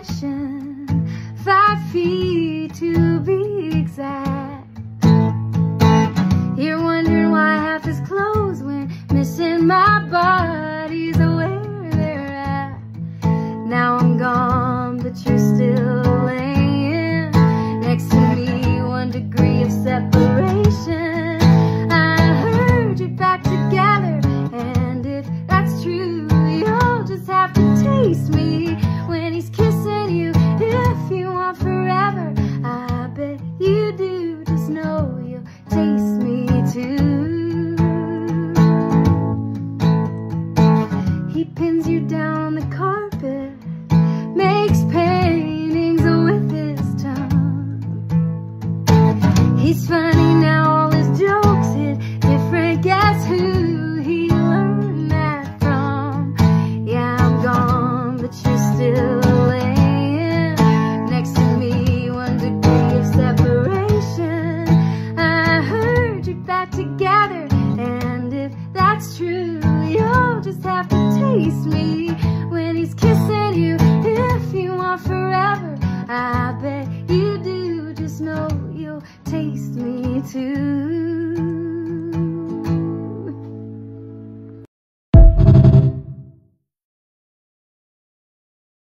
passion. Five feet to be exact. You're wondering why half his clothes went missing. My body's He pins you down on the carpet, makes paintings with his tongue. He's funny now, all his jokes hit different. Guess who he learned that from? Yeah, I'm gone, but you're still laying next to me. One degree of separation. I heard you're back together, and if that's true, just have to taste me when he's kissing you. If you want forever, I bet you do. Just know you'll taste me too.